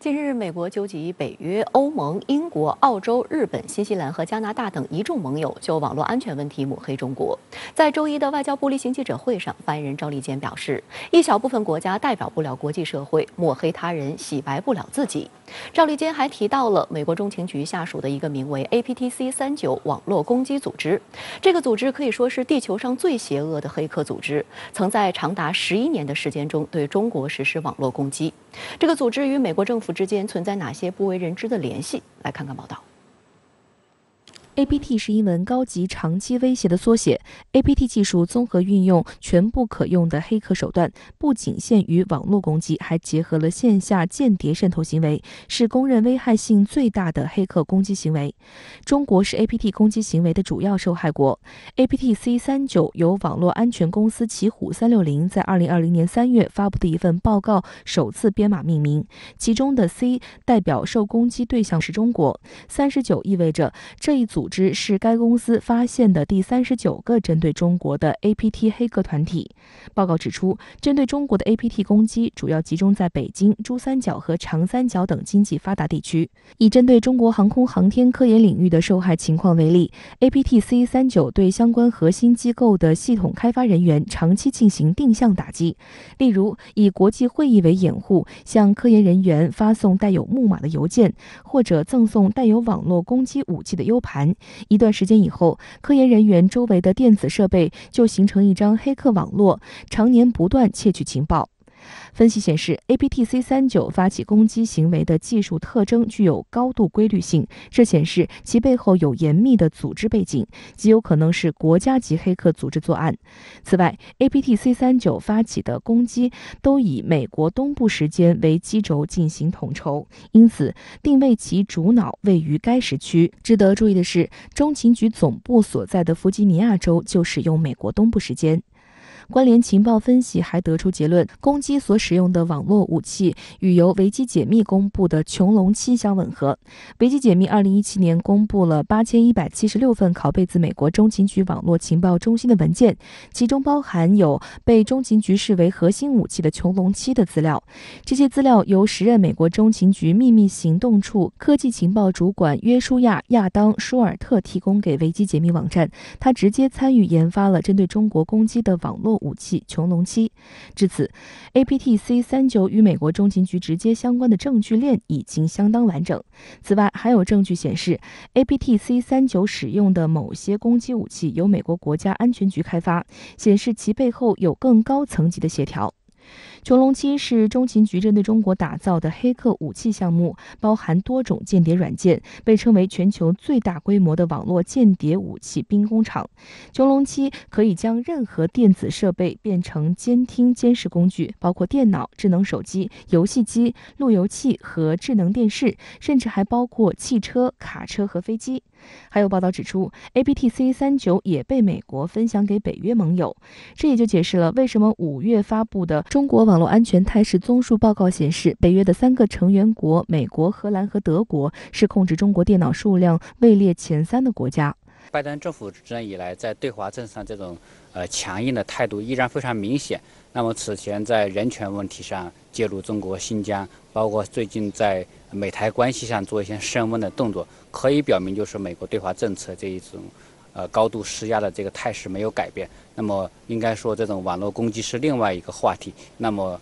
近日，美国纠集北约、欧盟、英国、澳洲、日本、新西兰和加拿大等一众盟友，就网络安全问题抹黑中国。在周一的外交部例行记者会上，发言人赵立坚表示，一小部分国家代表不了国际社会，抹黑他人，洗白不了自己。赵立坚还提到了美国中情局下属的一个名为 APTC 三九网络攻击组织，这个组织可以说是地球上最邪恶的黑客组织，曾在长达十一年的时间中对中国实施网络攻击。这个组织与美国政府之间存在哪些不为人知的联系？来看看报道。APT 是英文高级长期威胁的缩写。APT 技术综合运用全部可用的黑客手段，不仅限于网络攻击，还结合了线下间谍渗透行为，是公认危害性最大的黑客攻击行为。中国是 APT 攻击行为的主要受害国。APT C 三九由网络安全公司奇虎三六零在二零二零年三月发布的一份报告首次编码命名，其中的 C 代表受攻击对象是中国，三十九意味着这一组。织是该公司发现的第三十九个针对中国的 APT 黑客团体。报告指出，针对中国的 APT 攻击主要集中在北京、珠三角和长三角等经济发达地区。以针对中国航空航天科研领域的受害情况为例，APT C 三九对相关核心机构的系统开发人员长期进行定向打击，例如以国际会议为掩护，向科研人员发送带有木马的邮件，或者赠送带有网络攻击武器的 U 盘。一段时间以后，科研人员周围的电子设备就形成一张黑客网络，常年不断窃取情报。分析显示，APTC 三九发起攻击行为的技术特征具有高度规律性，这显示其背后有严密的组织背景，极有可能是国家级黑客组织作案。此外，APTC 三九发起的攻击都以美国东部时间为基轴进行统筹，因此定位其主脑位于该时区。值得注意的是，中情局总部所在的弗吉尼亚州就使用美国东部时间。关联情报分析还得出结论：攻击所使用的网络武器与由维基解密公布的“穹隆七”相吻合。维基解密二零一七年公布了八千一百七十六份拷贝自美国中情局网络情报中心的文件，其中包含有被中情局视为核心武器的“穹隆七”的资料。这些资料由时任美国中情局秘密行动处科技情报主管约书亚·亚当·舒尔特提供给维基解密网站，他直接参与研发了针对中国攻击的网络。武器“穹隆七”，至此，APTC 三九与美国中情局直接相关的证据链已经相当完整。此外，还有证据显示，APTC 三九使用的某些攻击武器由美国国家安全局开发，显示其背后有更高层级的协调。穹隆七是中情局针对中国打造的黑客武器项目，包含多种间谍软件，被称为全球最大规模的网络间谍武器兵工厂。穹隆七可以将任何电子设备变成监听监视工具，包括电脑、智能手机、游戏机、路由器和智能电视，甚至还包括汽车、卡车和飞机。还有报道指出，APTC 三九也被美国分享给北约盟友，这也就解释了为什么五月发布的中国网络安全态势综述报告显示，北约的三个成员国美国、荷兰和德国是控制中国电脑数量位列前三的国家。拜登政府执政以来，在对华政策上这种呃强硬的态度依然非常明显。那么此前在人权问题上介入中国新疆，包括最近在美台关系上做一些升温的动作，可以表明就是美国对华政策这一种呃高度施压的这个态势没有改变。那么应该说这种网络攻击是另外一个话题。那么。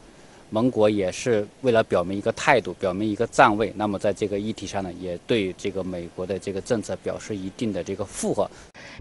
盟国也是为了表明一个态度，表明一个站位，那么在这个议题上呢，也对这个美国的这个政策表示一定的这个附和。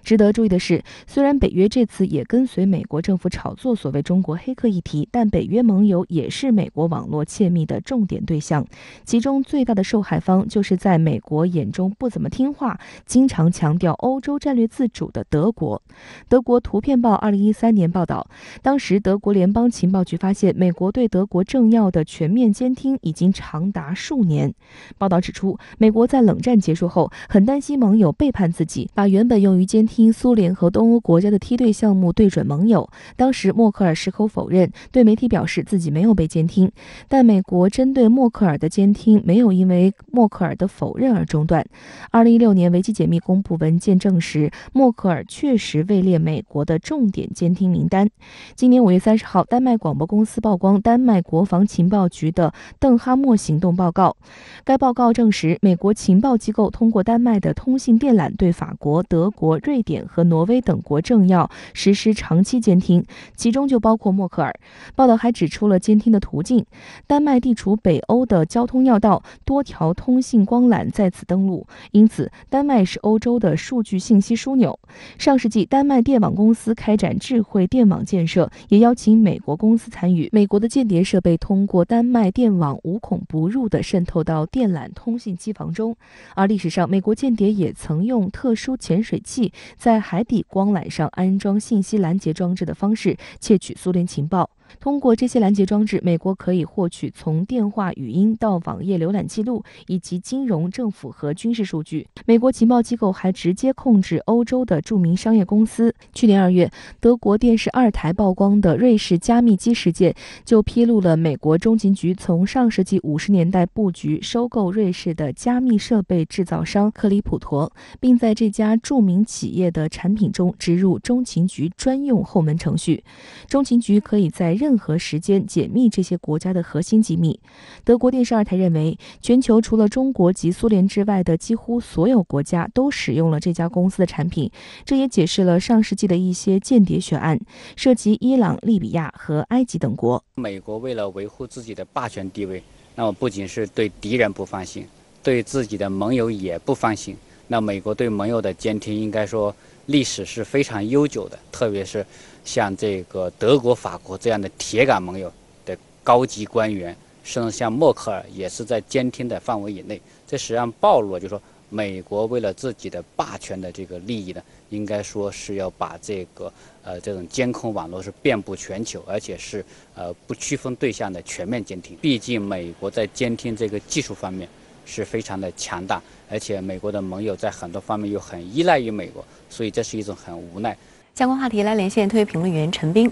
值得注意的是，虽然北约这次也跟随美国政府炒作所谓中国黑客议题，但北约盟友也是美国网络窃密的重点对象。其中最大的受害方就是在美国眼中不怎么听话、经常强调欧洲战略自主的德国。德国图片报二零一三年报道，当时德国联邦情报局发现美国对德国。国政要的全面监听已经长达数年。报道指出，美国在冷战结束后很担心盟友背叛自己，把原本用于监听苏联和东欧国家的梯队项目对准盟友。当时默克尔矢口否认，对媒体表示自己没有被监听。但美国针对默克尔的监听没有因为默克尔的否认而中断。二零一六年，维基解密公布文件证实，默克尔确实位列美国的重点监听名单。今年五月三十号，丹麦广播公司曝光丹麦。国防情报局的邓哈默行动报告。该报告证实，美国情报机构通过丹麦的通信电缆对法国、德国、瑞典和挪威等国政要实施长期监听，其中就包括默克尔。报道还指出了监听的途径：丹麦地处北欧的交通要道，多条通信光缆在此登陆，因此丹麦是欧洲的数据信息枢纽。上世纪，丹麦电网公司开展智慧电网建设，也邀请美国公司参与。美国的间谍设备通过丹麦电网无孔不入地渗透到电缆通信机房中，而历史上美国间谍也曾用特殊潜水器在海底光缆上安装信息拦截装置的方式窃取苏联情报。通过这些拦截装置，美国可以获取从电话、语音到网页浏览记录，以及金融、政府和军事数据。美国情报机构还直接控制欧洲的著名商业公司。去年二月，德国电视二台曝光的瑞士加密机事件，就披露了美国中情局从上世纪五十年代布局收购瑞士的加密设备制造商克里普陀，并在这家著名企业的产品中植入中情局专用后门程序。中情局可以在任何时间解密这些国家的核心机密。德国电视二台认为，全球除了中国及苏联之外的几乎所有国家都使用了这家公司的产品。这也解释了上世纪的一些间谍血案，涉及伊朗、利比亚和埃及等国。美国为了维护自己的霸权地位，那么不仅是对敌人不放心，对自己的盟友也不放心。那美国对盟友的监听，应该说历史是非常悠久的，特别是。像这个德国、法国这样的铁杆盟友的高级官员，甚至像默克尔也是在监听的范围以内。这实际上暴露了，就是说美国为了自己的霸权的这个利益呢，应该说是要把这个呃这种监控网络是遍布全球，而且是呃不区分对象的全面监听。毕竟美国在监听这个技术方面是非常的强大，而且美国的盟友在很多方面又很依赖于美国，所以这是一种很无奈。相关话题来连线特约评论员陈斌，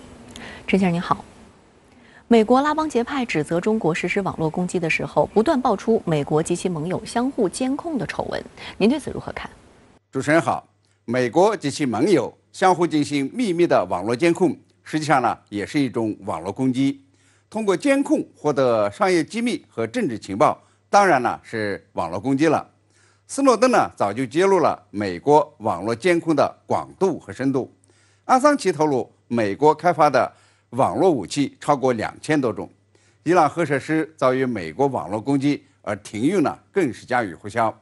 陈先生您好。美国拉帮结派指责中国实施网络攻击的时候，不断爆出美国及其盟友相互监控的丑闻，您对此如何看？主持人好，美国及其盟友相互进行秘密的网络监控，实际上呢也是一种网络攻击。通过监控获得商业机密和政治情报，当然呢是网络攻击了。斯诺登呢早就揭露了美国网络监控的广度和深度。阿桑奇透露，美国开发的网络武器超过两千多种。伊朗核设施遭遇美国网络攻击而停运呢，更是家喻户晓。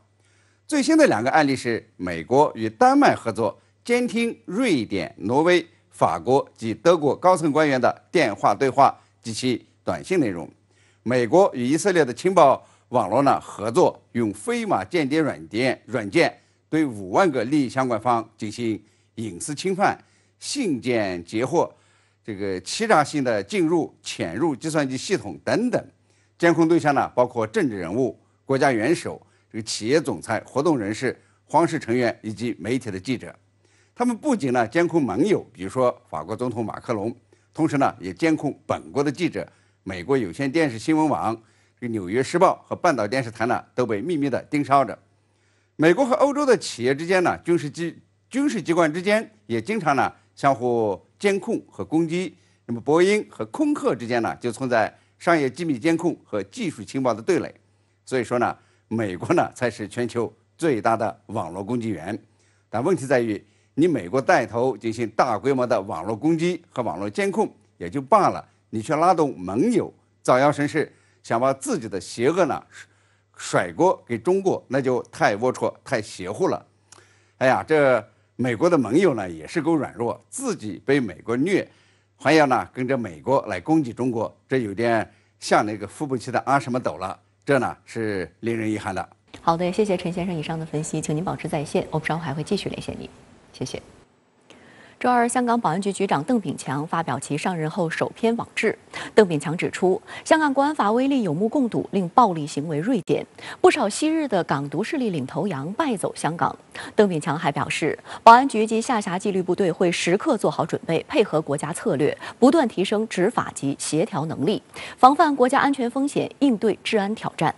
最新的两个案例是美国与丹麦合作监听瑞典、挪威、法国及德国高层官员的电话对话及其短信内容；美国与以色列的情报网络呢合作，用飞马间谍软件软件对五万个利益相关方进行隐私侵犯。信件截获，这个欺诈性的进入、潜入计算机系统等等，监控对象呢包括政治人物、国家元首、这个企业总裁、活动人士、皇室成员以及媒体的记者。他们不仅呢监控盟友，比如说法国总统马克龙，同时呢也监控本国的记者。美国有线电视新闻网、这个《纽约时报》和半岛电视台呢都被秘密的盯梢着。美国和欧洲的企业之间呢，军事机军事机关之间也经常呢。相互监控和攻击，那么波音和空客之间呢，就存在商业机密监控和技术情报的对垒。所以说呢，美国呢才是全球最大的网络攻击源。但问题在于，你美国带头进行大规模的网络攻击和网络监控也就罢了，你却拉动盟友造谣生事，想把自己的邪恶呢甩锅给中国，那就太龌龊、太邪乎了。哎呀，这。美国的盟友呢也是够软弱，自己被美国虐，还要呢跟着美国来攻击中国，这有点像那个扶不起的阿什么斗了，这呢是令人遗憾的。好的，谢谢陈先生以上的分析，请您保持在线，我们稍后还会继续连线您，谢谢。周二，香港保安局局长邓炳强发表其上任后首篇网志。邓炳强指出，香港国安法威力有目共睹，令暴力行为锐减，不少昔日的港独势力领头羊败走香港。邓炳强还表示，保安局及下辖纪律部队会时刻做好准备，配合国家策略，不断提升执法及协调能力，防范国家安全风险，应对治安挑战。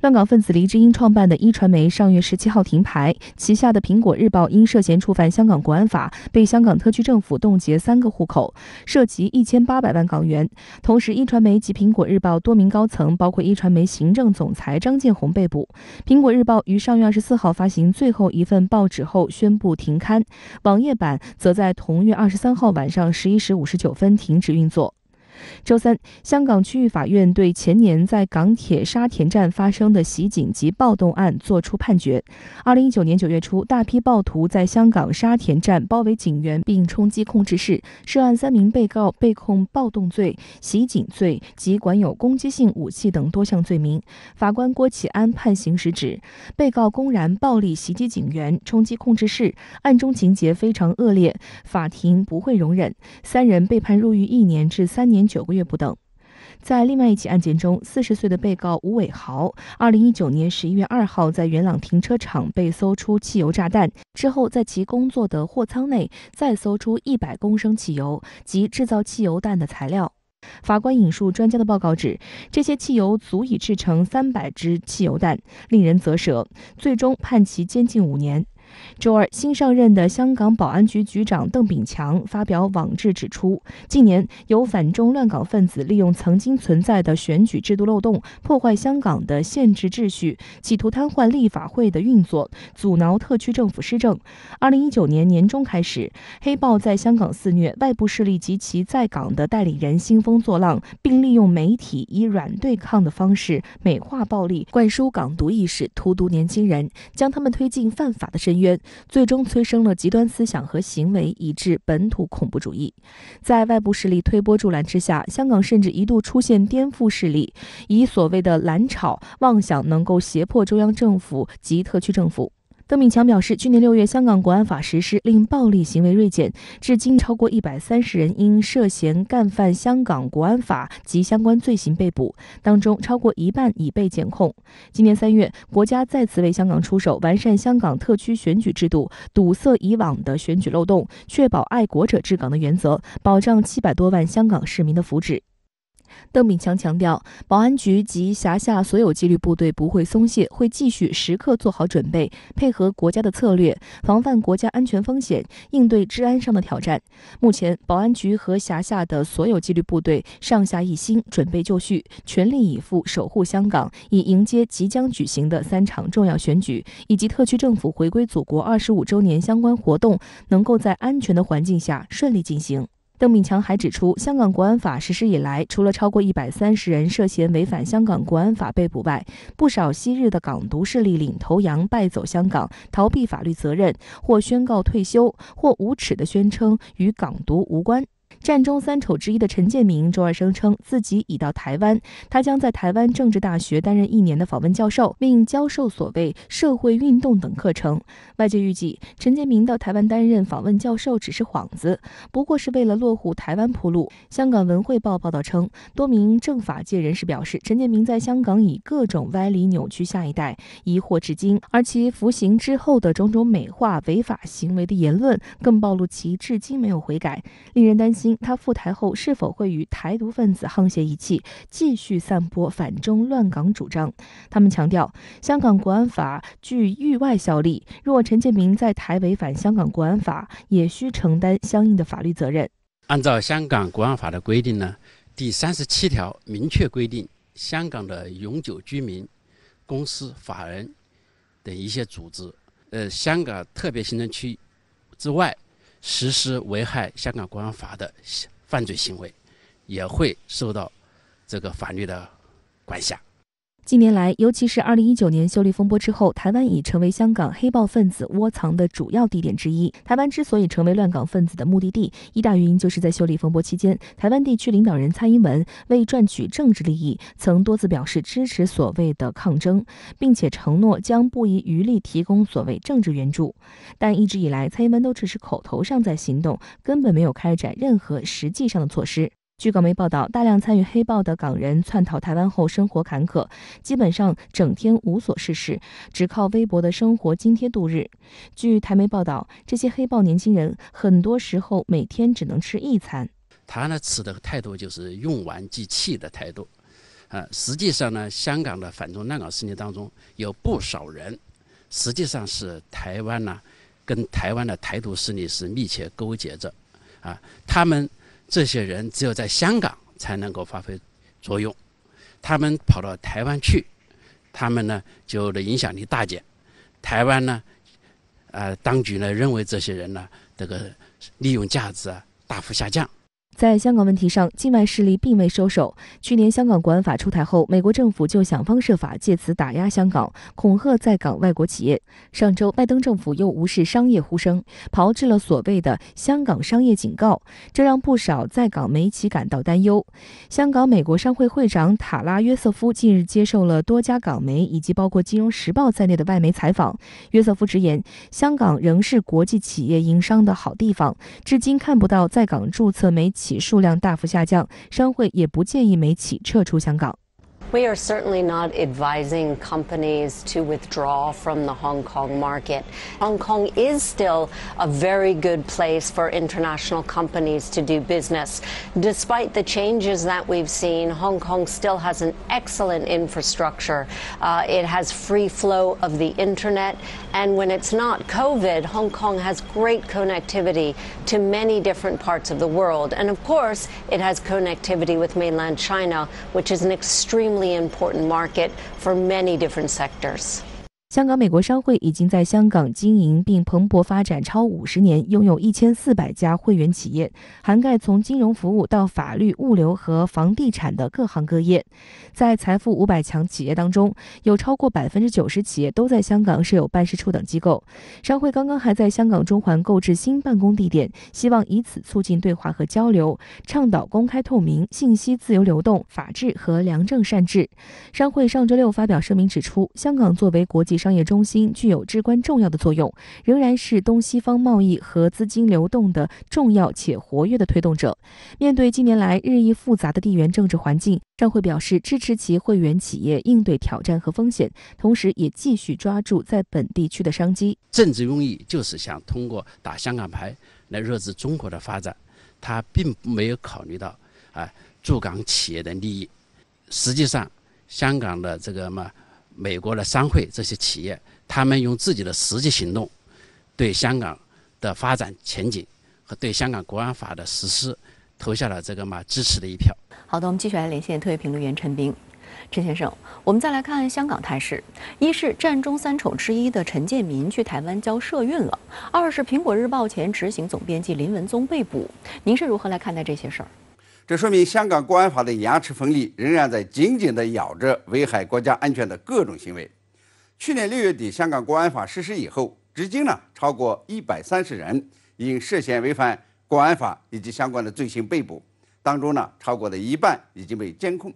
乱港分子黎智英创办的一传媒上月十七号停牌，旗下的苹果日报因涉嫌触犯香港国安法，被香港特区政府冻结三个户口，涉及一千八百万港元。同时，一传媒及苹果日报多名高层，包括一传媒行政总裁张建宏被捕。苹果日报于上月二十四号发行最后一份报纸后宣布停刊，网页版则在同月二十三号晚上十一时五十九分停止运作。周三，香港区域法院对前年在港铁沙田站发生的袭警及暴动案作出判决。二零一九年九月初，大批暴徒在香港沙田站包围警员并冲击控制室，涉案三名被告被控暴动罪、袭警罪及管有攻击性武器等多项罪名。法官郭启安判刑时指，被告公然暴力袭击警员、冲击控制室，案中情节非常恶劣，法庭不会容忍。三人被判入狱一年至三年。九个月不等。在另外一起案件中，四十岁的被告吴伟豪，二零一九年十一月二号在元朗停车场被搜出汽油炸弹之后，在其工作的货舱内再搜出一百公升汽油及制造汽油弹的材料。法官引述专家的报告指，这些汽油足以制成三百支汽油弹，令人啧舌。最终判其监禁五年。周二，新上任的香港保安局局长邓炳强发表网志指出，近年有反中乱港分子利用曾经存在的选举制度漏洞，破坏香港的宪制秩序，企图瘫痪立法会的运作，阻挠特区政府施政。二零一九年年中开始，黑暴在香港肆虐，外部势力及其在港的代理人兴风作浪，并利用媒体以软对抗的方式美化暴力，灌输港独意识，荼毒年轻人，将他们推进犯法的深。渊，最终催生了极端思想和行为，以致本土恐怖主义。在外部势力推波助澜之下，香港甚至一度出现颠覆势力，以所谓的“蓝炒”妄想能够胁迫中央政府及特区政府。邓炳强表示，去年六月，香港国安法实施，令暴力行为锐减，至今超过一百三十人因涉嫌干犯香港国安法及相关罪行被捕，当中超过一半已被检控。今年三月，国家再次为香港出手，完善香港特区选举制度，堵塞以往的选举漏洞，确保爱国者治港的原则，保障七百多万香港市民的福祉。邓炳强强调，保安局及辖下所有纪律部队不会松懈，会继续时刻做好准备，配合国家的策略，防范国家安全风险，应对治安上的挑战。目前，保安局和辖下的所有纪律部队上下一心，准备就绪，全力以赴守护香港，以迎接即将举行的三场重要选举以及特区政府回归祖国二十五周年相关活动，能够在安全的环境下顺利进行。邓炳强还指出，香港国安法实施以来，除了超过一百三十人涉嫌违反香港国安法被捕外，不少昔日的港独势力领头羊败走香港，逃避法律责任，或宣告退休，或无耻地宣称与港独无关。战中三丑之一的陈建明周二声称自己已到台湾，他将在台湾政治大学担任一年的访问教授，并教授所谓社会运动等课程。外界预计，陈建明到台湾担任访问教授只是幌子，不过是为了落户台湾铺路。香港文汇报报道称，多名政法界人士表示，陈建明在香港以各种歪理扭曲下一代，疑惑至今。而其服刑之后的种种美化违法行为的言论，更暴露其至今没有悔改，令人担心。他赴台后是否会与台独分子沆瀣一气，继续散播反中乱港主张？他们强调，香港国安法具域外效力，若陈建明在台违反香港国安法，也需承担相应的法律责任。按照香港国安法的规定呢，第三十七条明确规定，香港的永久居民、公司、法人等一些组织，呃，香港特别行政区之外。实施危害香港国安法的犯罪行为，也会受到这个法律的管辖。近年来，尤其是二零一九年修例风波之后，台湾已成为香港黑暴分子窝藏的主要地点之一。台湾之所以成为乱港分子的目的地，一大原因就是在修例风波期间，台湾地区领导人蔡英文为赚取政治利益，曾多次表示支持所谓的抗争，并且承诺将不遗余力提供所谓政治援助。但一直以来，蔡英文都只是口头上在行动，根本没有开展任何实际上的措施。据港媒报道，大量参与黑暴的港人窜逃台湾后，生活坎坷，基本上整天无所事事，只靠微薄的生活津贴度日。据台媒报道，这些黑暴年轻人很多时候每天只能吃一餐。他呢，持的态度就是用完即弃的态度。啊，实际上呢，香港的反中乱港势力当中有不少人，实际上是台湾呢，跟台湾的台独势力是密切勾结着，啊，他们这些人只有在香港才能够发挥作用，他们跑到台湾去，他们呢就的影响力大减，台湾呢，呃，当局呢认为这些人呢这个利用价值啊大幅下降。在香港问题上，境外势力并未收手。去年香港国安法出台后，美国政府就想方设法借此打压香港，恐吓在港外国企业。上周，拜登政府又无视商业呼声，炮制了所谓的“香港商业警告”，这让不少在港媒企感到担忧。香港美国商会会长塔拉约瑟夫近日接受了多家港媒以及包括《金融时报》在内的外媒采访。约瑟夫直言，香港仍是国际企业营商的好地方，至今看不到在港注册媒企。其数量大幅下降，商会也不建议美企撤出香港。We are certainly not advising companies to withdraw from the Hong Kong market. Hong Kong is still a very good place for international companies to do business. Despite the changes that we've seen, Hong Kong still has an excellent infrastructure. Uh, it has free flow of the internet. And when it's not COVID, Hong Kong has great connectivity to many different parts of the world. And of course, it has connectivity with mainland China, which is an extremely extremely important market for many different sectors. 香港美国商会已经在香港经营并蓬勃发展超五十年，拥有一千四百家会员企业，涵盖从金融服务到法律、物流和房地产的各行各业。在财富五百强企业当中，有超过百分之九十企业都在香港设有办事处等机构。商会刚刚还在香港中环购置新办公地点，希望以此促进对话和交流，倡导公开透明、信息自由流动、法治和良政善治。商会上周六发表声明指出，香港作为国际商业中心具有至关重要的作用，仍然是东西方贸易和资金流动的重要且活跃的推动者。面对近年来日益复杂的地缘政治环境，商会表示支持其会员企业应对挑战和风险，同时也继续抓住在本地区的商机。政治用意就是想通过打香港牌来遏制中国的发展，他并没有考虑到啊驻港企业的利益。实际上，香港的这个嘛。美国的商会这些企业，他们用自己的实际行动，对香港的发展前景和对香港国安法的实施，投下了这个嘛支持的一票。好的，我们继续来连线特约评论员陈斌，陈先生，我们再来看香港态势：一是战中三丑之一的陈建民去台湾交社运了；二是苹果日报前执行总编辑林文宗被捕。您是如何来看待这些事儿？这说明香港国安法的牙齿锋利仍然在紧紧地咬着危害国家安全的各种行为。去年六月底，香港国安法实施以后，至今呢，超过一百三十人因涉嫌违反国安法以及相关的罪行被捕，当中呢，超过的一半已经被监控。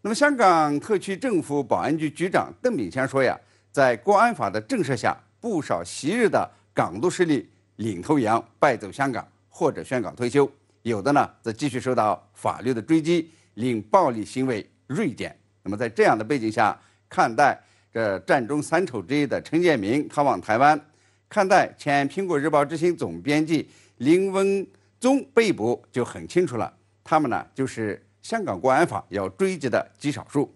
那么，香港特区政府保安局局长邓炳强说呀，在国安法的震慑下，不少昔日的港独势力领头羊败走香港，或者宣告退休。有的呢，则继续受到法律的追击，令暴力行为锐减。那么，在这样的背景下，看待这战中三丑之一的陈建明逃往台湾，看待前《苹果日报》执行总编辑林文宗被捕，就很清楚了。他们呢，就是香港国安法要追击的极少数。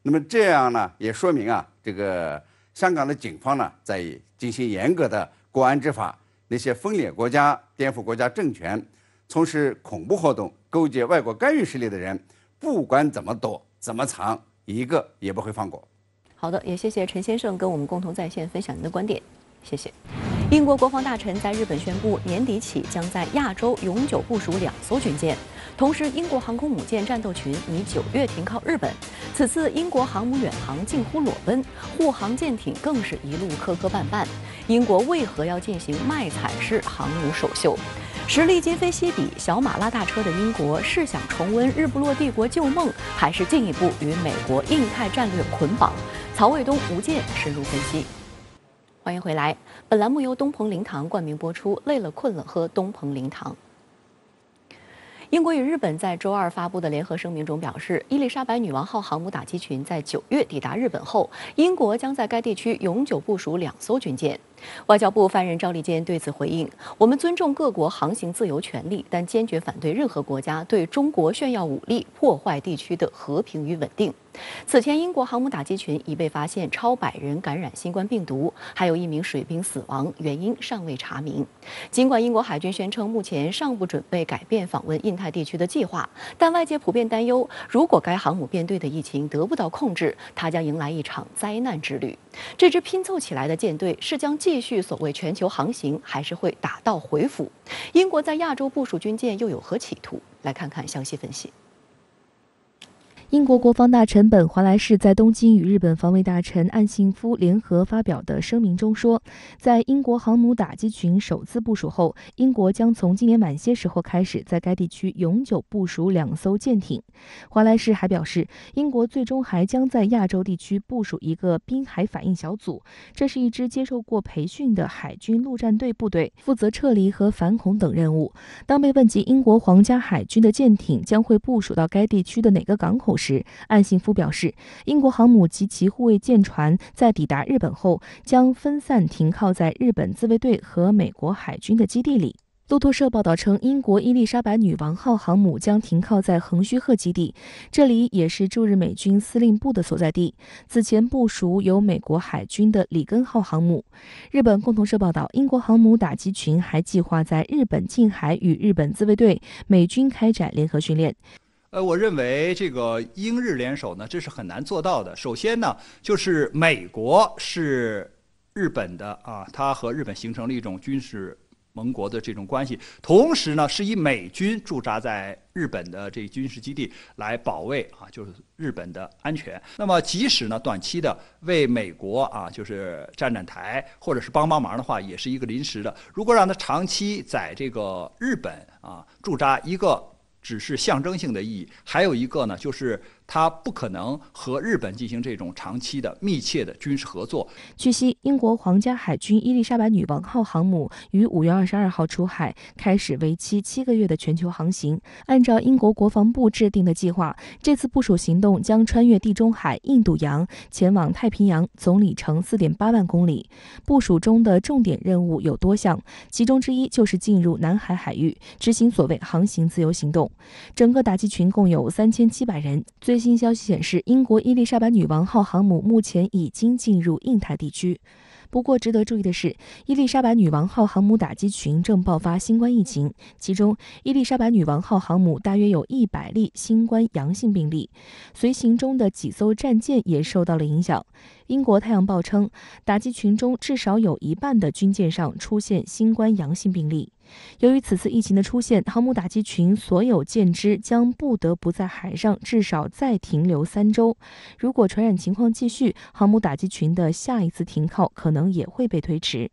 那么，这样呢，也说明啊，这个香港的警方呢，在进行严格的国安执法，那些分裂国家、颠覆国家政权。从事恐怖活动、勾结外国干预势力的人，不管怎么躲、怎么藏，一个也不会放过。好的，也谢谢陈先生跟我们共同在线分享您的观点，谢谢。英国国防大臣在日本宣布，年底起将在亚洲永久部署两艘军舰，同时英国航空母舰战斗群已九月停靠日本。此次英国航母远航近乎裸奔，护航舰艇更是一路磕磕绊绊。英国为何要进行卖惨式航母首秀？实力今非昔比，小马拉大车的英国是想重温日不落帝国旧梦，还是进一步与美国印太战略捆绑？曹卫东、吴健深入分析。欢迎回来，本栏目由东鹏灵堂冠名播出。累了困了，喝东鹏灵堂。英国与日本在周二发布的联合声明中表示，伊丽莎白女王号航母打击群在九月抵达日本后，英国将在该地区永久部署两艘军舰。外交部发言人赵立坚对此回应：“我们尊重各国航行自由权利，但坚决反对任何国家对中国炫耀武力，破坏地区的和平与稳定。”此前，英国航母打击群已被发现超百人感染新冠病毒，还有一名水兵死亡，原因尚未查明。尽管英国海军宣称目前尚不准备改变访问印太地区的计划，但外界普遍担忧，如果该航母编队的疫情得不到控制，它将迎来一场灾难之旅。这支拼凑起来的舰队是将继继续所谓全球航行，还是会打道回府？英国在亚洲部署军舰又有何企图？来看看详细分析。英国国防大臣本·华莱士在东京与日本防卫大臣岸信夫联合发表的声明中说，在英国航母打击群首次部署后，英国将从今年晚些时候开始在该地区永久部署两艘舰艇。华莱士还表示，英国最终还将在亚洲地区部署一个滨海反应小组，这是一支接受过培训的海军陆战队部队，负责撤离和反恐等任务。当被问及英国皇家海军的舰艇将会部署到该地区的哪个港口，时，岸信夫表示，英国航母及其护卫舰船在抵达日本后，将分散停靠在日本自卫队和美国海军的基地里。路透社报道称，英国伊丽莎白女王号航母将停靠在横须贺基地，这里也是驻日美军司令部的所在地。此前部署有美国海军的里根号航母。日本共同社报道，英国航母打击群还计划在日本近海与日本自卫队、美军开展联合训练。呃，我认为这个英日联手呢，这是很难做到的。首先呢，就是美国是日本的啊，它和日本形成了一种军事盟国的这种关系。同时呢，是以美军驻扎在日本的这军事基地来保卫啊，就是日本的安全。那么，即使呢短期的为美国啊，就是站站台或者是帮帮忙的话，也是一个临时的。如果让它长期在这个日本啊驻扎一个。只是象征性的意义，还有一个呢，就是。它不可能和日本进行这种长期的密切的军事合作。据悉，英国皇家海军伊丽莎白女王号航母于五月二十二号出海，开始为期七个月的全球航行。按照英国国防部制定的计划，这次部署行动将穿越地中海、印度洋，前往太平洋，总里程四点八万公里。部署中的重点任务有多项，其中之一就是进入南海海域，执行所谓航行自由行动。整个打击群共有三千七百人。最最新消息显示，英国伊丽莎白女王号航母目前已经进入印太地区。不过，值得注意的是，伊丽莎白女王号航母打击群正爆发新冠疫情，其中伊丽莎白女王号航母大约有一百例新冠阳性病例，随行中的几艘战舰也受到了影响。英国《太阳报》称，打击群中至少有一半的军舰上出现新冠阳性病例。由于此次疫情的出现，航母打击群所有舰只将不得不在海上至少再停留三周。如果传染情况继续，航母打击群的下一次停靠可能也会被推迟。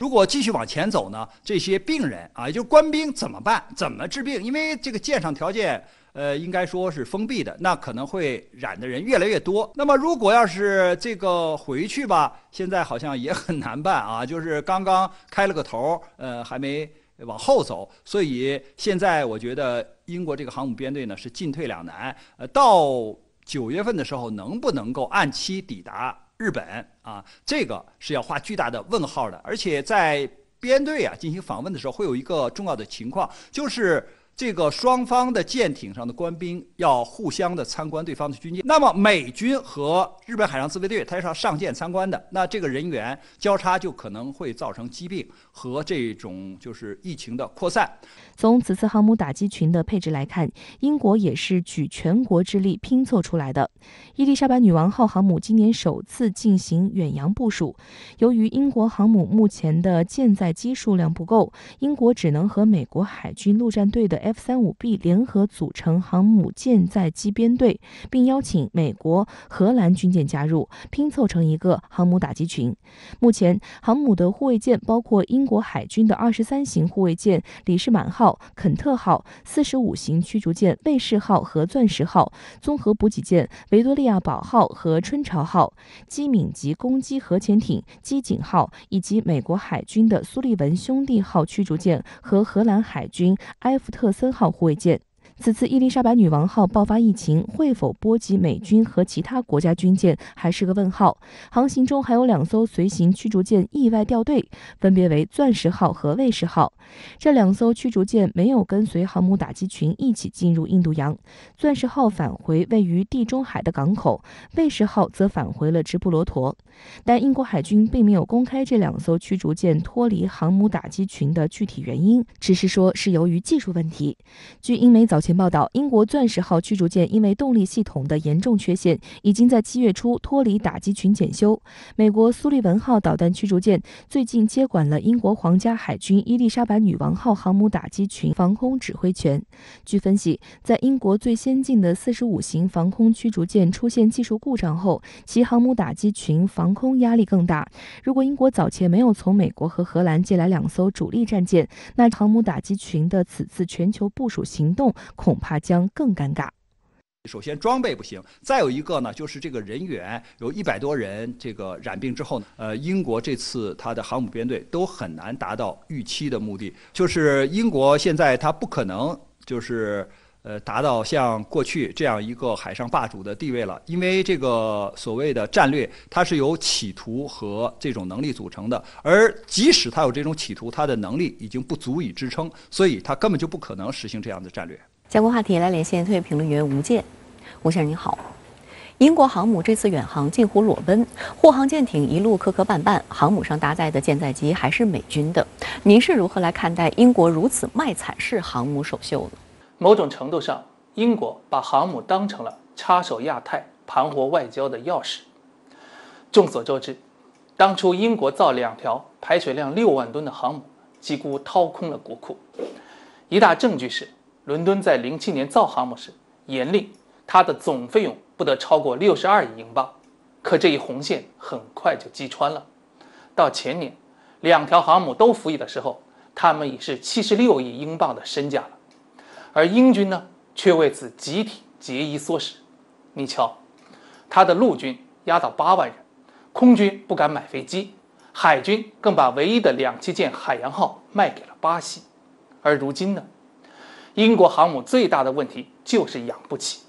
如果继续往前走呢？这些病人啊，也就是官兵怎么办？怎么治病？因为这个舰上条件，呃，应该说是封闭的，那可能会染的人越来越多。那么，如果要是这个回去吧，现在好像也很难办啊，就是刚刚开了个头，呃，还没。往后走，所以现在我觉得英国这个航母编队呢是进退两难。呃，到九月份的时候能不能够按期抵达日本啊？这个是要画巨大的问号的。而且在编队啊进行访问的时候，会有一个重要的情况，就是。这个双方的舰艇上的官兵要互相的参观对方的军舰，那么美军和日本海上自卫队，他是要上舰参观的，那这个人员交叉就可能会造成疾病和这种就是疫情的扩散。从此次航母打击群的配置来看，英国也是举全国之力拼凑出来的。伊丽莎白女王号航母今年首次进行远洋部署，由于英国航母目前的舰载机数量不够，英国只能和美国海军陆战队的 F 三五 B 联合组成航母舰载机编队，并邀请美国、荷兰军舰加入，拼凑成一个航母打击群。目前，航母的护卫舰包括英国海军的二十三型护卫舰李士满号。肯特号、四十五型驱逐舰卫士号和钻石号、综合补给舰维多利亚堡号和春潮号、机敏级攻击核潜艇机警号，以及美国海军的苏利文兄弟号驱逐舰和荷兰海军埃弗特森号护卫舰。此次伊丽莎白女王号爆发疫情，会否波及美军和其他国家军舰，还是个问号。航行中还有两艘随行驱逐舰意外掉队，分别为钻石号和卫士号。这两艘驱逐舰没有跟随航母打击群一起进入印度洋，钻石号返回位于地中海的港口，卫士号则返回了直布罗陀。但英国海军并没有公开这两艘驱逐舰脱离航母打击群的具体原因，只是说是由于技术问题。据英媒早前报道，英国钻石号驱逐舰因为动力系统的严重缺陷，已经在七月初脱离打击群检修。美国苏利文号导弹驱逐舰最近接管了英国皇家海军伊丽莎白女王号航母打击群防空指挥权。据分析，在英国最先进的四十五型防空驱逐舰出现技术故障后，其航母打击群防空压力更大。如果英国早前没有从美国和荷兰借来两艘主力战舰，那航母打击群的此次全球部署行动恐怕将更尴尬。首先装备不行，再有一个呢，就是这个人员有一百多人，这个染病之后呢，呃，英国这次它的航母编队都很难达到预期的目的。就是英国现在它不可能就是呃达到像过去这样一个海上霸主的地位了，因为这个所谓的战略它是由企图和这种能力组成的，而即使它有这种企图，它的能力已经不足以支撑，所以它根本就不可能实行这样的战略。相关话题来连线特约评论员吴健，吴先生您好。英国航母这次远航近乎裸奔，护航舰艇一路磕磕绊绊，航母上搭载的舰载机还是美军的。您是如何来看待英国如此卖惨式航母首秀呢？某种程度上，英国把航母当成了插手亚太、盘活外交的钥匙。众所周知，当初英国造两条排水量六万吨的航母，几乎掏空了国库。一大证据是。伦敦在零七年造航母时，严令它的总费用不得超过六十二亿英镑，可这一红线很快就击穿了。到前年，两条航母都服役的时候，他们已是七十六亿英镑的身价了。而英军呢，却为此集体节衣缩食。你瞧，他的陆军压到八万人，空军不敢买飞机，海军更把唯一的两栖舰海洋号卖给了巴西。而如今呢？英国航母最大的问题就是养不起，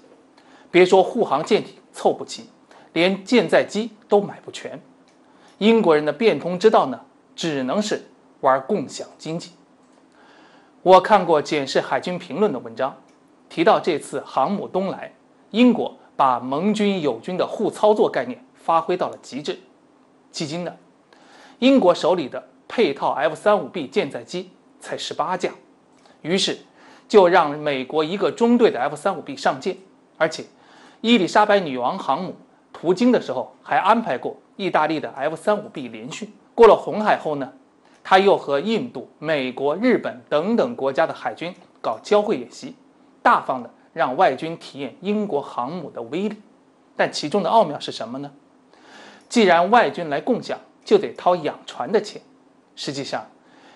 别说护航舰艇凑不齐，连舰载机都买不全。英国人的变通之道呢，只能是玩共享经济。我看过检视海军评论的文章，提到这次航母东来，英国把盟军友军的互操作概念发挥到了极致。迄今呢，英国手里的配套 F 三五 B 舰载机才十八架，于是。就让美国一个中队的 F 三五 B 上舰，而且伊丽莎白女王航母途经的时候还安排过意大利的 F 三五 B 联训。过了红海后呢，他又和印度、美国、日本等等国家的海军搞交会演习，大方的让外军体验英国航母的威力。但其中的奥妙是什么呢？既然外军来共享，就得掏养船的钱。实际上，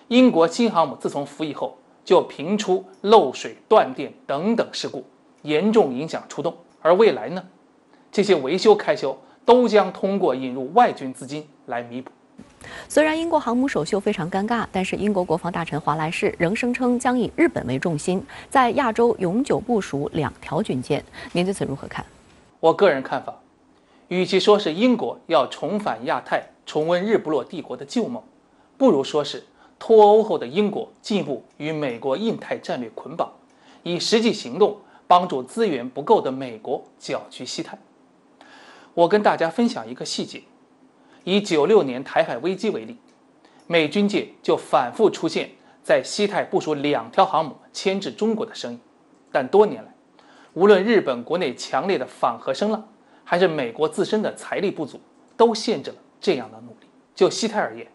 英国新航母自从服役后。就频出漏水、断电等等事故，严重影响出动。而未来呢，这些维修开销都将通过引入外军资金来弥补。虽然英国航母首秀非常尴尬，但是英国国防大臣华莱士仍声称将以日本为重心，在亚洲永久部署两条军舰。您对此如何看？我个人看法，与其说是英国要重返亚太，重温日不落帝国的旧梦，不如说是。脱欧后的英国进一步与美国印太战略捆绑，以实际行动帮助资源不够的美国搅局西太。我跟大家分享一个细节：以九六年台海危机为例，美军界就反复出现在西太部署两条航母牵制中国的声音。但多年来，无论日本国内强烈的反核声浪，还是美国自身的财力不足，都限制了这样的努力。就西太而言，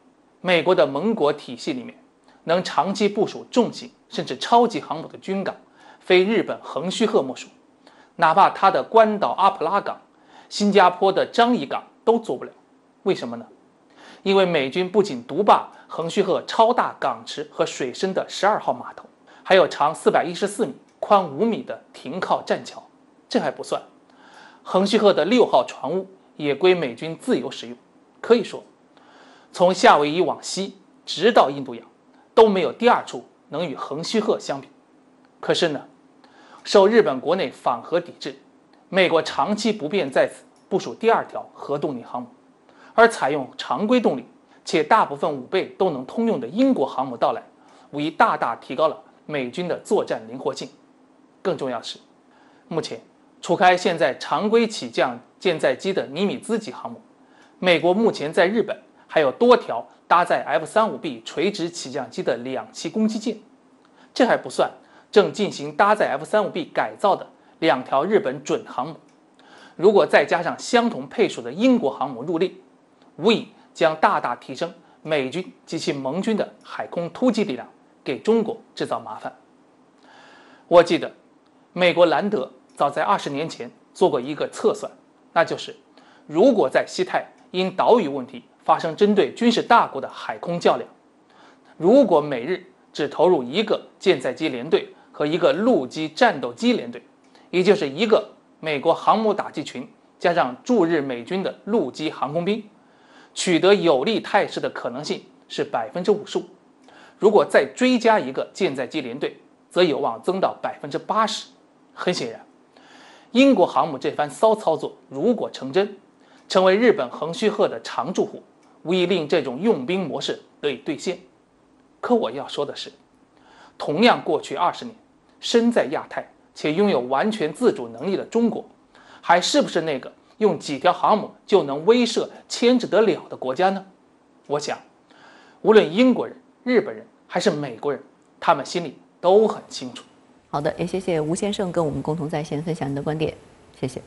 美国的盟国体系里面，能长期部署重型甚至超级航母的军港，非日本横须贺莫属。哪怕它的关岛阿普拉港、新加坡的樟宜港都做不了。为什么呢？因为美军不仅独霸横须贺超大港池和水深的十二号码头，还有长四百一十四米、宽五米的停靠栈桥。这还不算，横须贺的六号船坞也归美军自由使用。可以说。从夏威夷往西，直到印度洋，都没有第二处能与横须贺相比。可是呢，受日本国内反核抵制，美国长期不便在此部署第二条核动力航母，而采用常规动力且大部分武备都能通用的英国航母到来，无疑大大提高了美军的作战灵活性。更重要是，目前除开现在常规起降舰载机的尼米兹级航母，美国目前在日本还有多条搭载 F-35B 垂直起降机的两栖攻击舰，这还不算正进行搭载 F-35B 改造的两条日本准航母。如果再加上相同配属的英国航母入列，无疑将大大提升美军及其盟军的海空突击力量，给中国制造麻烦。我记得。美国兰德早在二十年前做过一个测算，那就是如果在西太因岛屿问题发生针对军事大国的海空较量，如果美日只投入一个舰载机联队和一个陆基战斗机联队，也就是一个美国航母打击群加上驻日美军的陆基航空兵，取得有利态势的可能性是百分之五十五。如果再追加一个舰载机联队，则有望增到百分之八十。很显然，英国航母这番骚操作如果成真，成为日本横须贺的常驻户，无疑令这种用兵模式得以兑现。可我要说的是，同样过去二十年，身在亚太且拥有完全自主能力的中国，还是不是那个用几条航母就能威慑、牵制得了的国家呢？我想，无论英国人、日本人还是美国人，他们心里都很清楚。好的，也谢谢吴先生跟我们共同在线分享您的观点，谢谢。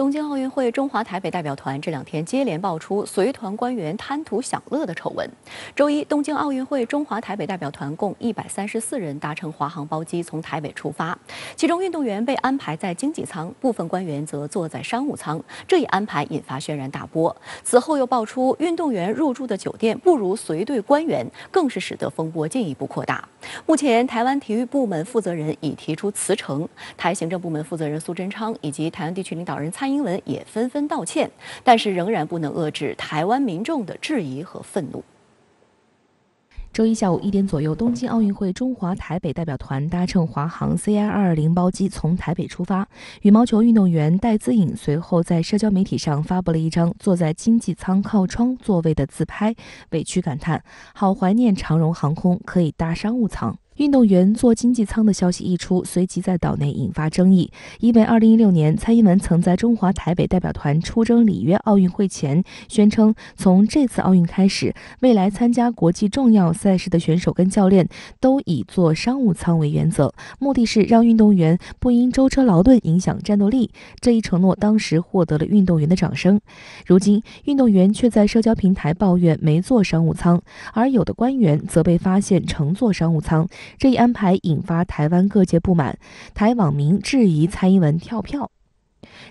东京奥运会中华台北代表团这两天接连爆出随团官员贪图享乐的丑闻。周一，东京奥运会中华台北代表团共一百三十四人搭乘华航包机从台北出发，其中运动员被安排在经济舱，部分官员则坐在商务舱。这一安排引发轩然大波。此后又爆出运动员入住的酒店不如随队官员，更是使得风波进一步扩大。目前，台湾体育部门负责人已提出辞呈，台行政部门负责人苏贞昌以及台湾地区领导人蔡。英文也纷纷道歉，但是仍然不能遏制台湾民众的质疑和愤怒。周一下午一点左右，东京奥运会中华台北代表团搭乘华航 CI 二二零包机从台北出发。羽毛球运动员戴资颖随后在社交媒体上发布了一张坐在经济舱靠窗座位的自拍，委屈感叹：“好怀念长荣航空可以搭商务舱。”运动员坐经济舱的消息一出，随即在岛内引发争议。因为2016年蔡英文曾在中华台北代表团出征里约奥运会前宣称，从这次奥运开始，未来参加国际重要赛事的选手跟教练都以坐商务舱为原则，目的是让运动员不因舟车劳顿影响战斗力。这一承诺当时获得了运动员的掌声。如今，运动员却在社交平台抱怨没坐商务舱，而有的官员则被发现乘坐商务舱。这一安排引发台湾各界不满，台网民质疑蔡英文跳票。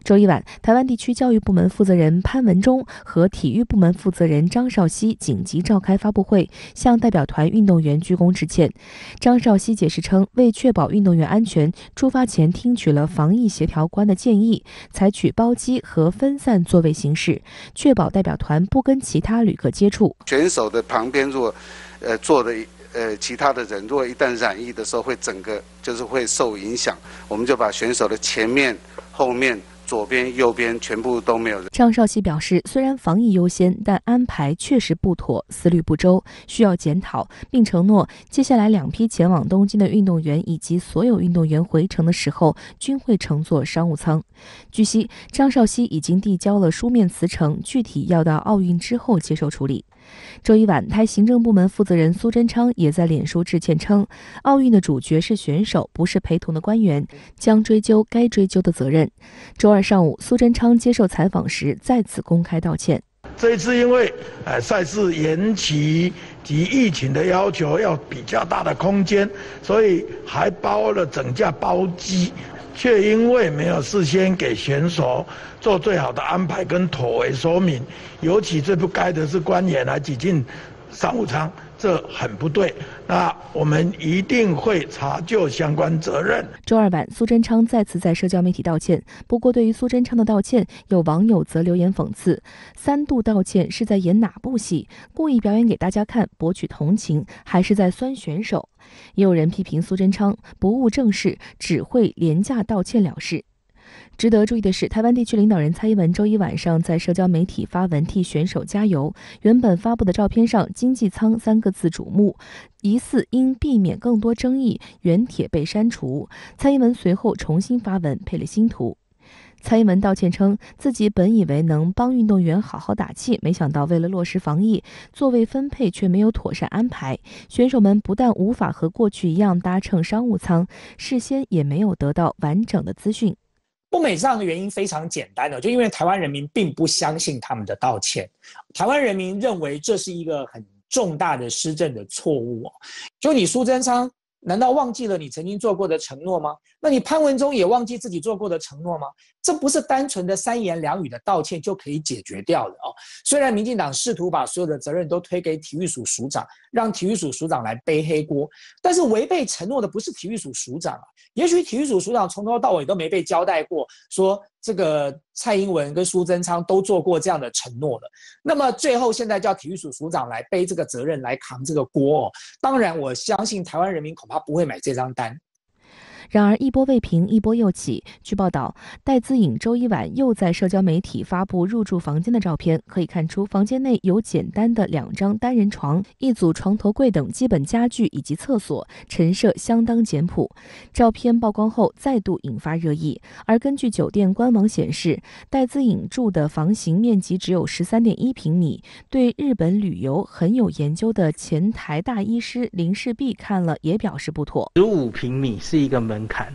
周一晚，台湾地区教育部门负责人潘文忠和体育部门负责人张少熙紧急召开发布会，向代表团运动员鞠躬致歉。张少熙解释称，为确保运动员安全，出发前听取了防疫协调官的建议，采取包机和分散座位形式，确保代表团不跟其他旅客接触。选手的旁边如果，呃，坐的。呃，其他的人如果一旦染疫的时候，会整个就是会受影响。我们就把选手的前面、后面、左边、右边全部都没有人。张少熙表示，虽然防疫优先，但安排确实不妥，思虑不周，需要检讨，并承诺接下来两批前往东京的运动员以及所有运动员回程的时候均会乘坐商务舱。据悉，张少熙已经递交了书面辞呈，具体要到奥运之后接受处理。周一晚，台行政部门负责人苏贞昌也在脸书致歉称，奥运的主角是选手，不是陪同的官员，将追究该追究的责任。周二上午，苏贞昌接受采访时再次公开道歉。这一次因为呃赛事延期及疫情的要求，要比较大的空间，所以还包了整架包机。却因为没有事先给选手做最好的安排跟妥为说明，尤其最不该的是官员来挤进商务舱，这很不对。那我们一定会查究相关责任。周二晚，苏贞昌再次在社交媒体道歉。不过，对于苏贞昌的道歉，有网友则留言讽刺：三度道歉是在演哪部戏？故意表演给大家看，博取同情，还是在酸选手？也有人批评苏贞昌不务正事，只会廉价道歉了事。值得注意的是，台湾地区领导人蔡英文周一晚上在社交媒体发文替选手加油。原本发布的照片上“经济舱”三个字瞩目，疑似因避免更多争议，原帖被删除。蔡英文随后重新发文，配了新图。蔡英文道歉称，自己本以为能帮运动员好好打气，没想到为了落实防疫，座位分配却没有妥善安排。选手们不但无法和过去一样搭乘商务舱，事先也没有得到完整的资讯。不美这样的原因非常简单的，就因为台湾人民并不相信他们的道歉，台湾人民认为这是一个很重大的施政的错误。就你苏贞昌，难道忘记了你曾经做过的承诺吗？那你潘文忠也忘记自己做过的承诺吗？这不是单纯的三言两语的道歉就可以解决掉的哦。虽然民进党试图把所有的责任都推给体育署署长，让体育署署长来背黑锅，但是违背承诺的不是体育署署长啊。也许体育署署长从头到尾都没被交代过，说这个蔡英文跟苏贞昌都做过这样的承诺了。那么最后现在叫体育署署长来背这个责任，来扛这个锅哦。当然，我相信台湾人民恐怕不会买这张单。然而一波未平，一波又起。据报道，戴资颖周一晚又在社交媒体发布入住房间的照片，可以看出房间内有简单的两张单人床、一组床头柜等基本家具以及厕所，陈设相当简朴。照片曝光后，再度引发热议。而根据酒店官网显示，戴资颖住的房型面积只有十三点一平米。对日本旅游很有研究的前台大医师林世璧看了也表示不妥。十五平米是一个门。门槛，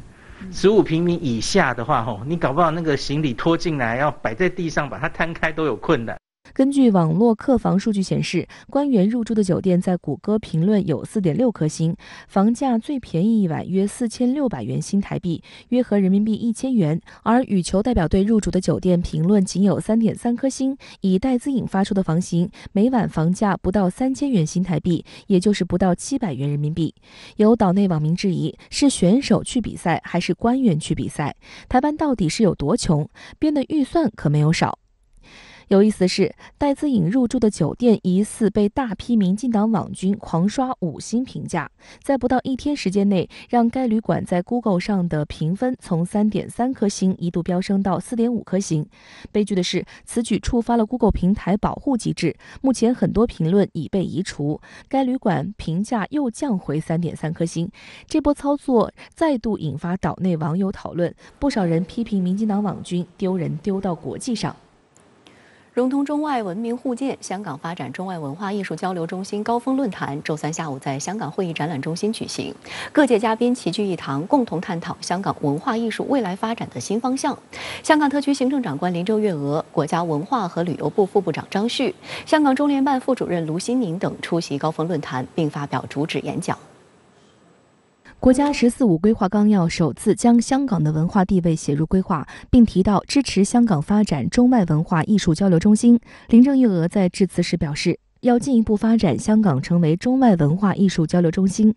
十五平米以下的话，吼，你搞不好那个行李拖进来，要摆在地上把它摊开都有困难。根据网络客房数据显示，官员入住的酒店在谷歌评论有四点六颗星，房价最便宜一晚约四千六百元新台币，约合人民币一千元。而羽球代表队入住的酒店评论仅有三点三颗星，以戴资颖发出的房型，每晚房价不到三千元新台币，也就是不到七百元人民币。有岛内网民质疑：是选手去比赛，还是官员去比赛？台湾到底是有多穷？编的预算可没有少。有意思的是，戴姿颖入住的酒店疑似被大批民进党网军狂刷五星评价，在不到一天时间内，让该旅馆在 Google 上的评分从三点三颗星一度飙升到四点五颗星。悲剧的是，此举触发了 Google 平台保护机制，目前很多评论已被移除，该旅馆评价又降回三点三颗星。这波操作再度引发岛内网友讨论，不少人批评民进党网军丢人丢到国际上。融通中外文明互鉴，香港发展中外文化艺术交流中心高峰论坛周三下午在香港会议展览中心举行，各界嘉宾齐聚一堂，共同探讨香港文化艺术未来发展的新方向。香港特区行政长官林郑月娥、国家文化和旅游部副部长张旭、香港中联办副主任卢新宁等出席高峰论坛，并发表主旨演讲。国家“十四五”规划纲要首次将香港的文化地位写入规划，并提到支持香港发展中外文化艺术交流中心。林郑月娥在致辞时表示。要进一步发展香港成为中外文化艺术交流中心，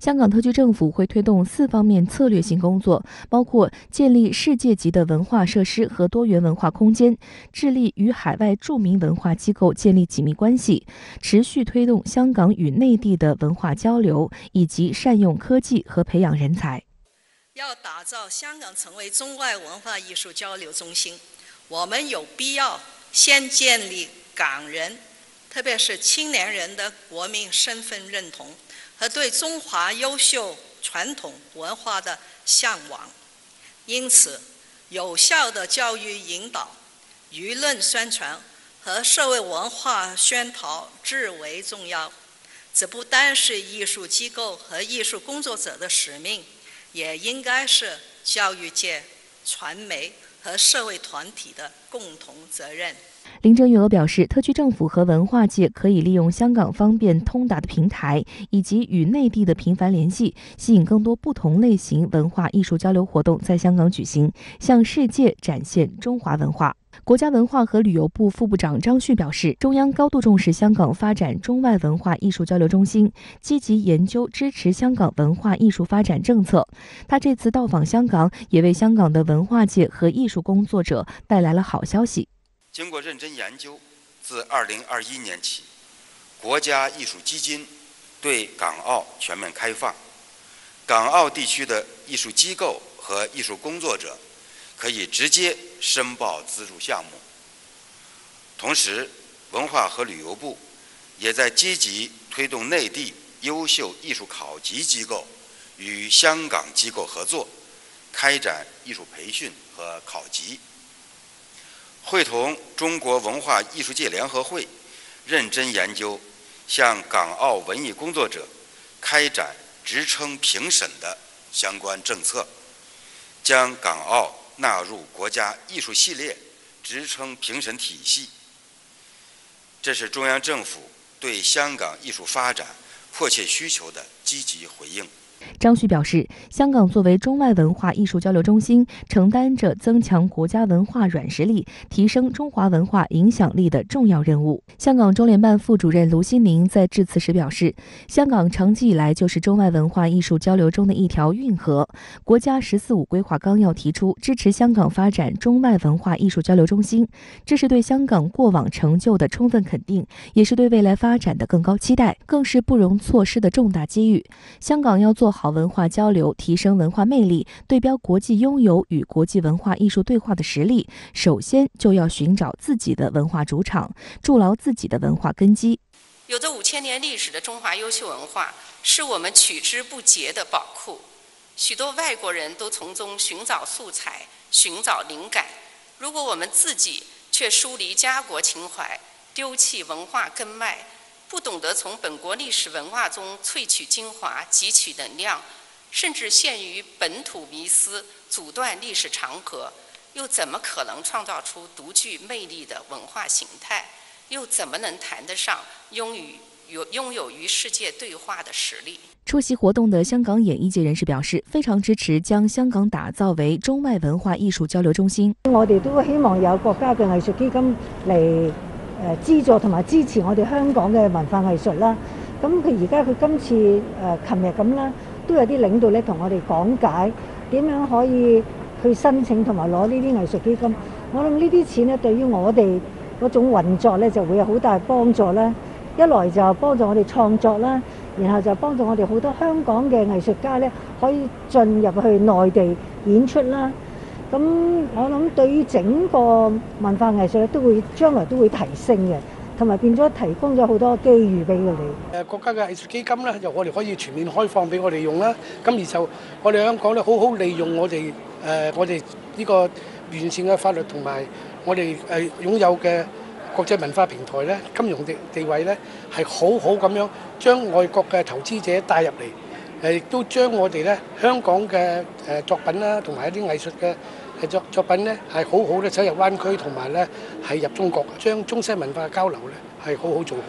香港特区政府会推动四方面策略性工作，包括建立世界级的文化设施和多元文化空间，致力与海外著名文化机构建立紧密关系，持续推动香港与内地的文化交流，以及善用科技和培养人才。要打造香港成为中外文化艺术交流中心，我们有必要先建立港人。特别是青年人的国民身份认同和对中华优秀传统文化的向往，因此，有效的教育引导、舆论宣传和社会文化宣导至为重要。这不单是艺术机构和艺术工作者的使命，也应该是教育界、传媒和社会团体的共同责任。林郑月娥表示，特区政府和文化界可以利用香港方便通达的平台，以及与内地的频繁联系，吸引更多不同类型文化艺术交流活动在香港举行，向世界展现中华文化。国家文化和旅游部副部长张旭表示，中央高度重视香港发展中外文化艺术交流中心，积极研究支持香港文化艺术发展政策。他这次到访香港，也为香港的文化界和艺术工作者带来了好消息。经过认真研究，自2021年起，国家艺术基金对港澳全面开放，港澳地区的艺术机构和艺术工作者。可以直接申报资助项目。同时，文化和旅游部也在积极推动内地优秀艺术考级机构与香港机构合作，开展艺术培训和考级。会同中国文化艺术界联合会，认真研究向港澳文艺工作者开展职称评审的相关政策，将港澳。纳入国家艺术系列职称评审体系，这是中央政府对香港艺术发展迫切需求的积极回应。张旭表示，香港作为中外文化艺术交流中心，承担着增强国家文化软实力、提升中华文化影响力的重要任务。香港中联办副主任卢新明在致辞时表示，香港长期以来就是中外文化艺术交流中的一条运河。国家“十四五”规划纲要提出支持香港发展中外文化艺术交流中心，这是对香港过往成就的充分肯定，也是对未来发展的更高期待，更是不容错失的重大机遇。香港要做。好文化交流，提升文化魅力，对标国际拥有与国际文化艺术对话的实力，首先就要寻找自己的文化主场，筑牢自己的文化根基。有着五千年历史的中华优秀文化，是我们取之不竭的宝库。许多外国人都从中寻找素材，寻找灵感。如果我们自己却疏离家国情怀，丢弃文化根脉。不懂得从本国历史文化中萃取精华、汲取能量，甚至陷于本土迷思，阻断历史长河，又怎么可能创造出独具魅力的文化形态？又怎么能谈得上拥有拥有与世界对话的实力？出席活动的香港演艺界人士表示，非常支持将香港打造为中外文化艺术交流中心。我哋都希望有国家嘅艺术基金嚟。誒資助同埋支持我哋香港嘅文化藝術啦，咁佢而家佢今次誒琴日咁啦，都有啲領導咧同我哋講解點樣可以去申請同埋攞呢啲藝術基金。我諗呢啲錢咧對於我哋嗰種運作咧就會有好大幫助啦。一來就幫助我哋創作啦，然後就幫助我哋好多香港嘅藝術家咧可以進入去內地演出啦。咁我諗對於整個文化藝術咧，都會將來都會提升嘅，同埋變咗提供咗好多機遇俾佢哋。誒國家嘅藝術基金咧，就我哋可以全面開放俾我哋用啦。咁而就我哋香港咧，好好利用我哋誒我哋呢個完善嘅法律同埋我哋誒擁有嘅國際文化平台咧，金融地地位咧，係好好咁樣將外國嘅投資者帶入嚟。誒亦都將我哋咧香港嘅誒作品啦，同埋一啲藝術嘅嘅作作品咧，係好好咧走入灣區，同埋咧係入中國，將中西文化交流咧係好好做好。